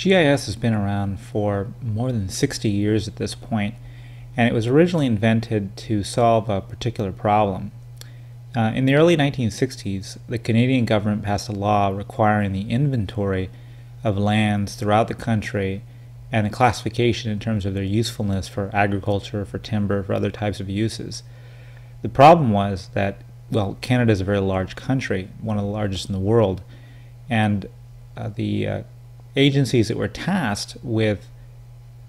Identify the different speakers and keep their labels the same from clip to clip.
Speaker 1: GIS has been around for more than 60 years at this point, and it was originally invented to solve a particular problem. Uh, in the early 1960s, the Canadian government passed a law requiring the inventory of lands throughout the country and the classification in terms of their usefulness for agriculture, for timber, for other types of uses. The problem was that, well, Canada is a very large country, one of the largest in the world, and uh, the uh, agencies that were tasked with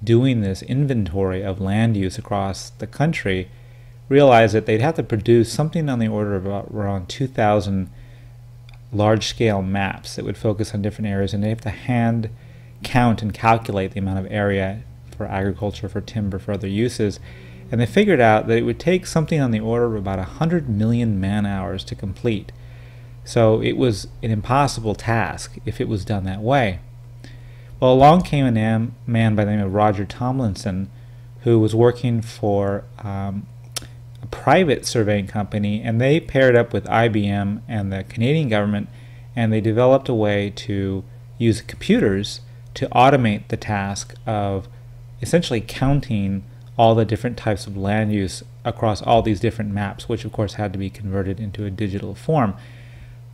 Speaker 1: doing this inventory of land use across the country realized that they'd have to produce something on the order of around 2,000 large-scale maps that would focus on different areas, and they have to hand count and calculate the amount of area for agriculture, for timber, for other uses. And they figured out that it would take something on the order of about 100 million man hours to complete. So it was an impossible task if it was done that way. Well, along came a man by the name of Roger Tomlinson who was working for um, a private surveying company, and they paired up with IBM and the Canadian government, and they developed a way to use computers to automate the task of essentially counting all the different types of land use across all these different maps, which of course had to be converted into a digital form.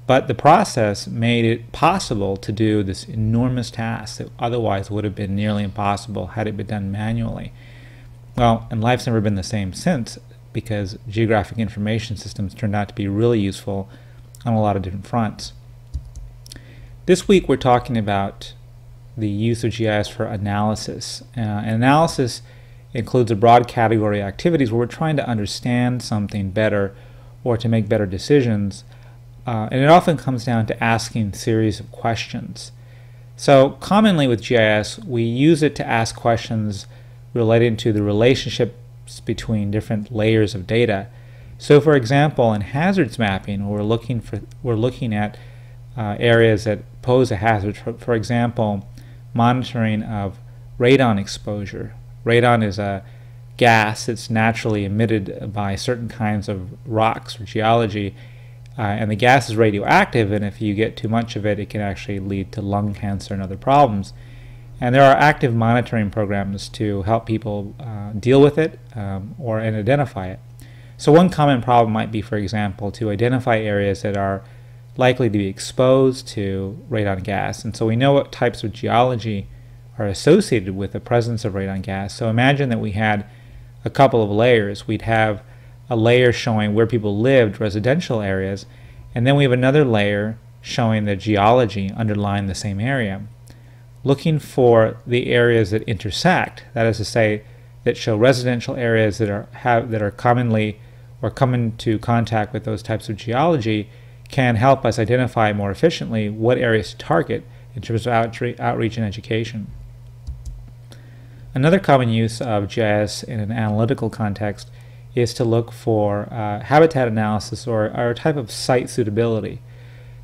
Speaker 1: But the process made it possible to do this enormous task that otherwise would have been nearly impossible had it been done manually. Well, and life's never been the same since because geographic information systems turned out to be really useful on a lot of different fronts. This week we're talking about the use of GIS for analysis. Uh, analysis includes a broad category of activities where we're trying to understand something better or to make better decisions. Uh, and it often comes down to asking series of questions. So commonly with GIS, we use it to ask questions relating to the relationships between different layers of data. So for example, in hazards mapping, we're looking for we're looking at uh, areas that pose a hazard. For, for example, monitoring of radon exposure. Radon is a gas that's naturally emitted by certain kinds of rocks or geology, uh, and the gas is radioactive, and if you get too much of it, it can actually lead to lung cancer and other problems. And there are active monitoring programs to help people uh, deal with it um, or and identify it. So one common problem might be, for example, to identify areas that are likely to be exposed to radon gas. And so we know what types of geology are associated with the presence of radon gas. So imagine that we had a couple of layers. We'd have a layer showing where people lived, residential areas, and then we have another layer showing the geology underlying the same area. Looking for the areas that intersect, that is to say, that show residential areas that are have that are commonly or come into contact with those types of geology can help us identify more efficiently what areas to target in terms of outre outreach and education. Another common use of GIS in an analytical context is to look for uh, habitat analysis or, a type of site suitability.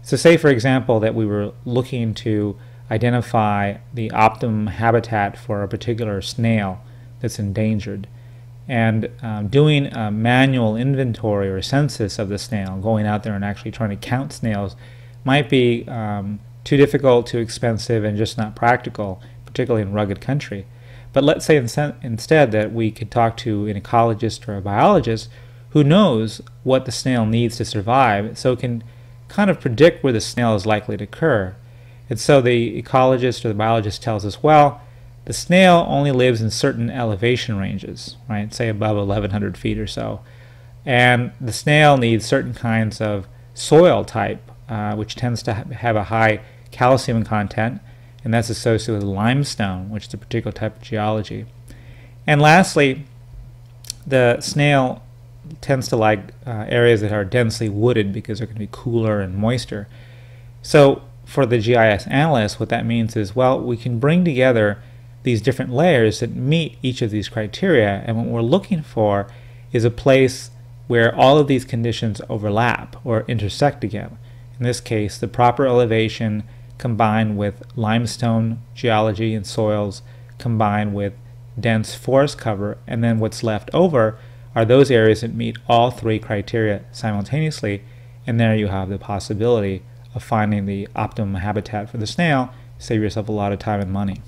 Speaker 1: So say for example that we were looking to identify the optimum habitat for a particular snail that's endangered and um, doing a manual inventory or census of the snail, going out there and actually trying to count snails, might be um, too difficult, too expensive, and just not practical, particularly in rugged country. But let's say instead that we could talk to an ecologist or a biologist who knows what the snail needs to survive, so can kind of predict where the snail is likely to occur. And so the ecologist or the biologist tells us, well, the snail only lives in certain elevation ranges, right? Say above 1100 feet or so. And the snail needs certain kinds of soil type, uh, which tends to ha have a high calcium content, and that's associated with limestone, which is a particular type of geology. And lastly, the snail tends to like uh, areas that are densely wooded because they're going to be cooler and moister. So for the GIS analyst, what that means is, well, we can bring together these different layers that meet each of these criteria. And what we're looking for is a place where all of these conditions overlap or intersect again. In this case, the proper elevation combined with limestone geology and soils combined with dense forest cover, and then what's left over are those areas that meet all three criteria simultaneously, and there you have the possibility of finding the optimum habitat for the snail save yourself a lot of time and money.